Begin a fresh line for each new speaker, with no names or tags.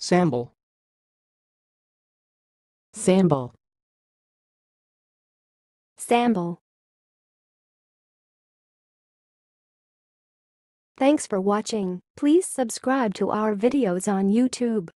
Sample.
Sample.
Sample. Thanks for watching. Please subscribe to our videos on YouTube.